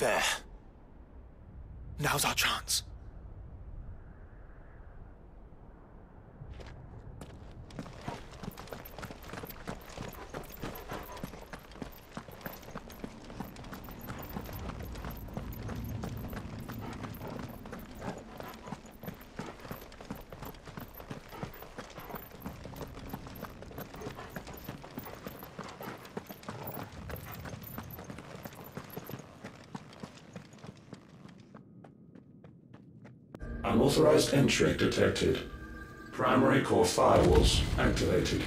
There. Now's our chance. Unauthorized entry detected. Primary core firewalls activated.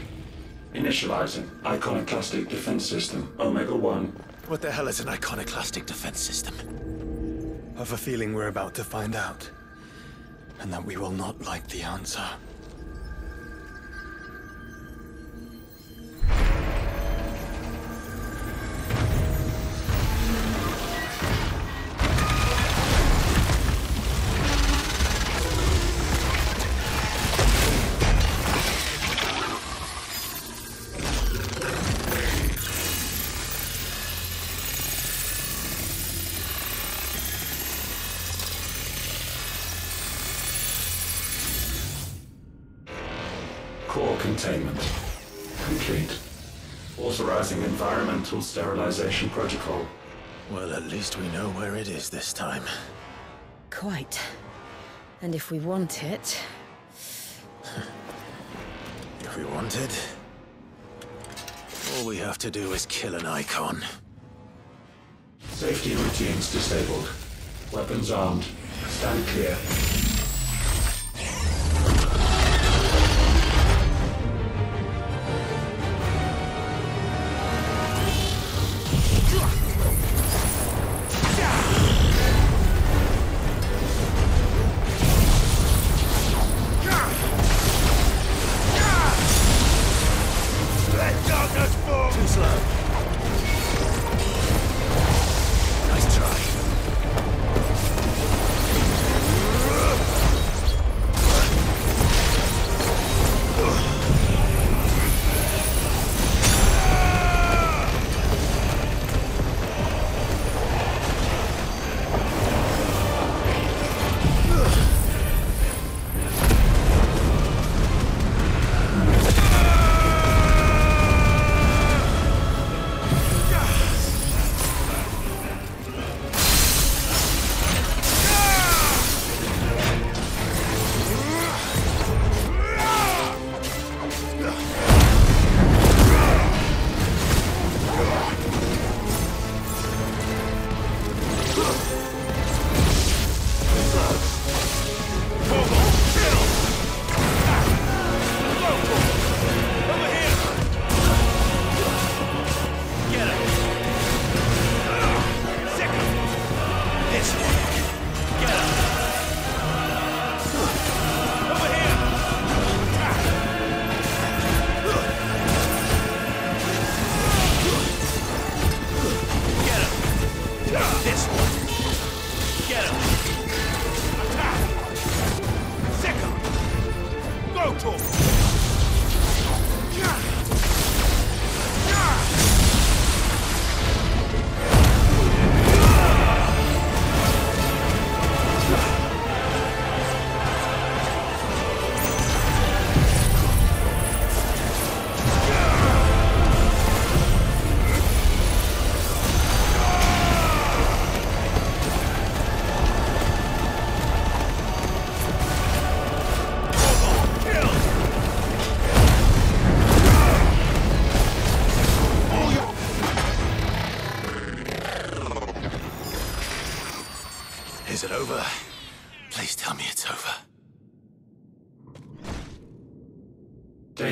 Initializing Iconoclastic Defense System Omega-1. What the hell is an iconoclastic defense system? I've a feeling we're about to find out. And that we will not like the answer. Containment. Complete. Authorizing environmental sterilization protocol. Well, at least we know where it is this time. Quite. And if we want it, If we want it, all we have to do is kill an icon. Safety routines disabled. Weapons armed. Stand clear.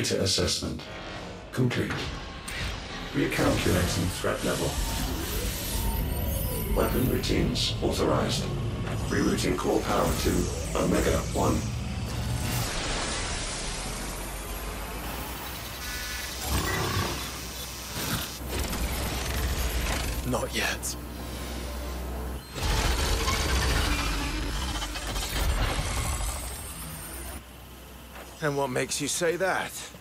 Data assessment. Complete. Recalculating threat level. Weapon routines authorized. Rerouting core power to Omega 1. Not yet. And what makes you say that?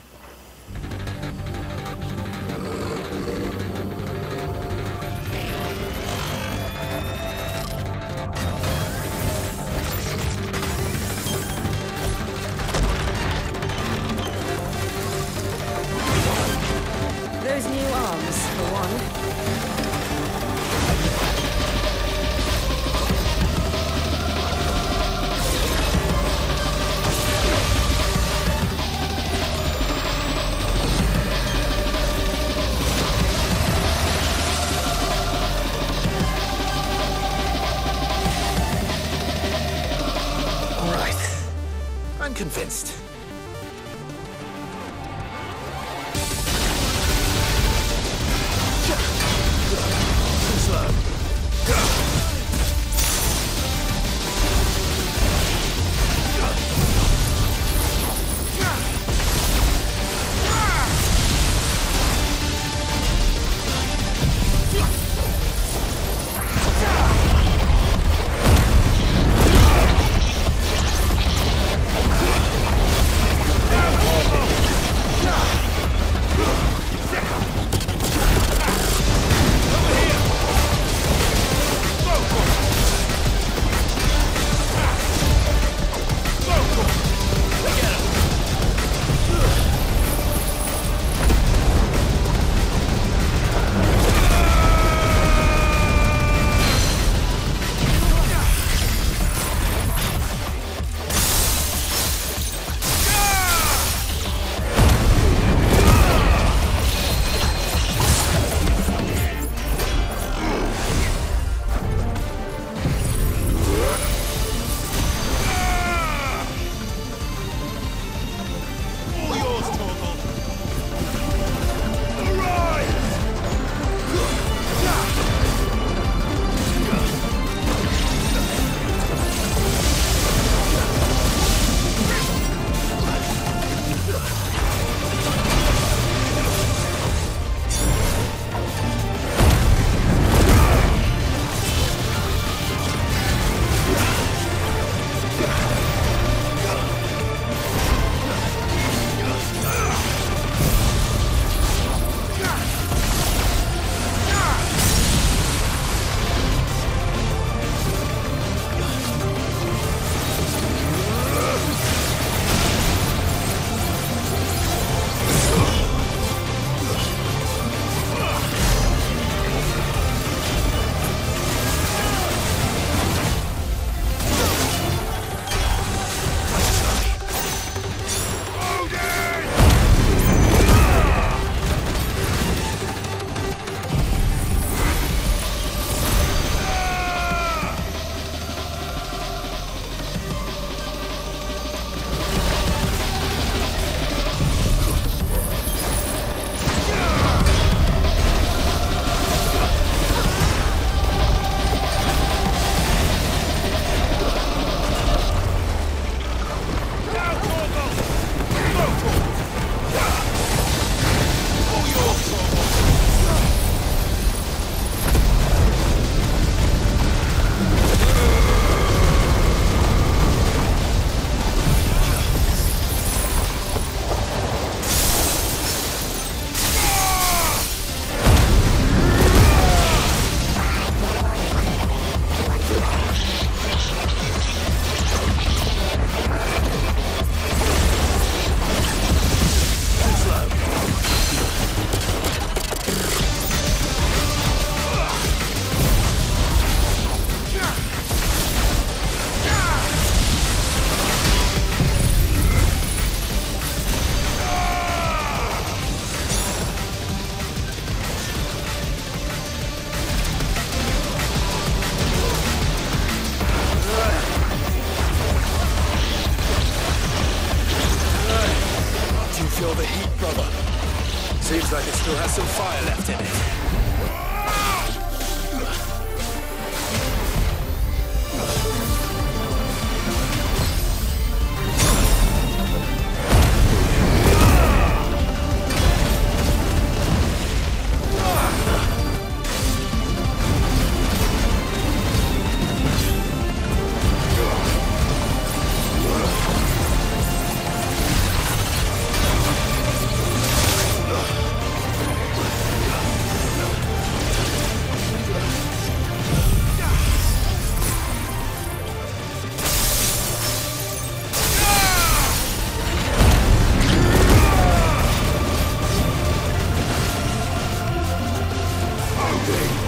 Day.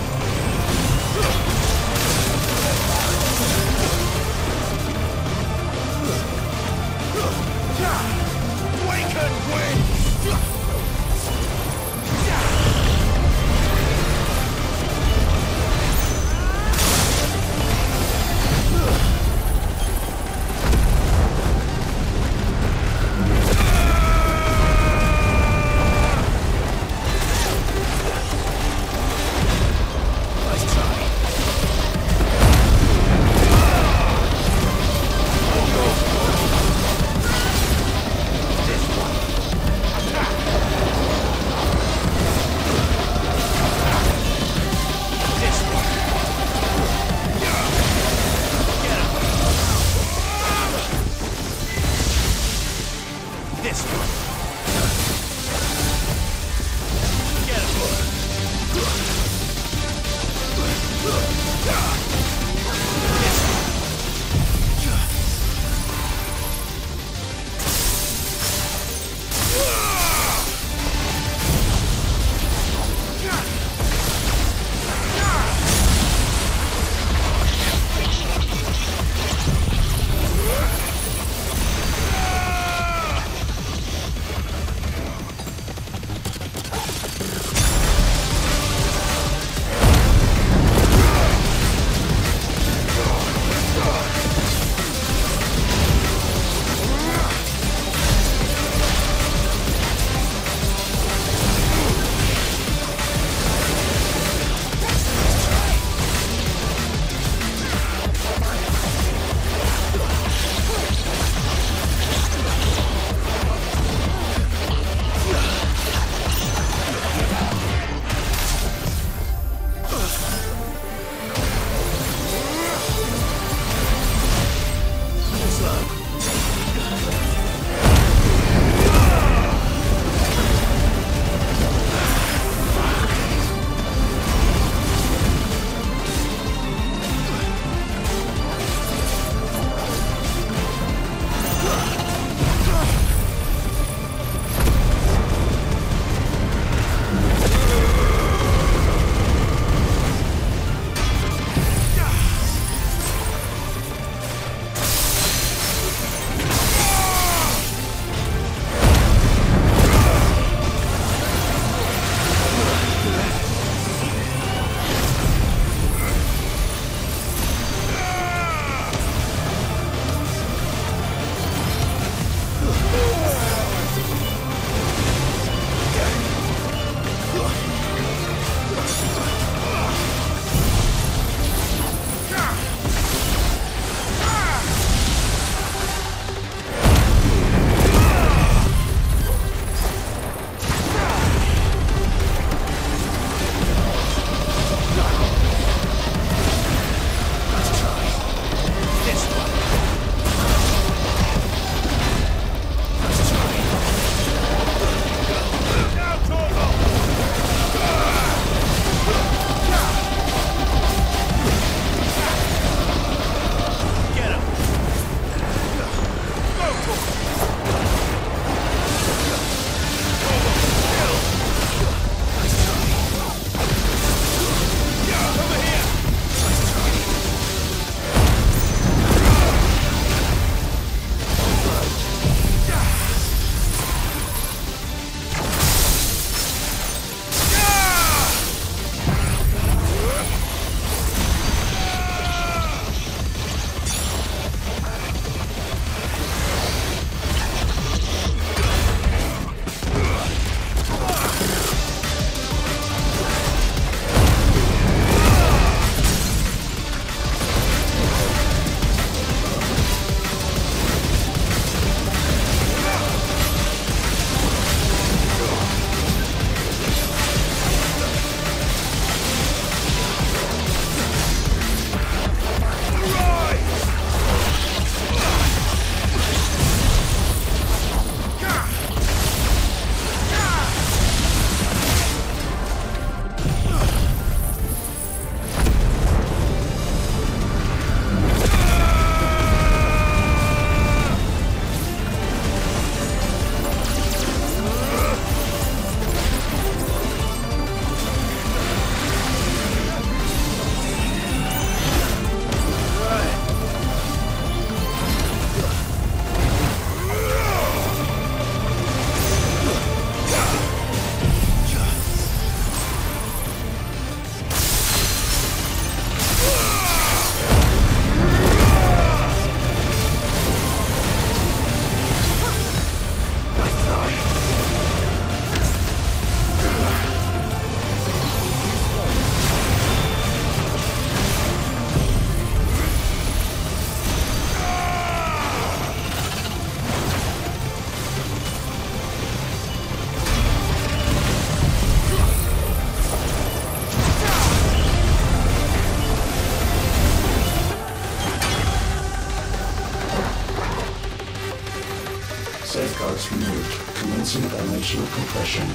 Dimensional compression.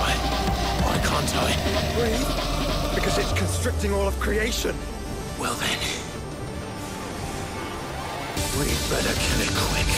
Why? Why can't I? Breathe? Because it's constricting all of creation. We'd better kill it quick.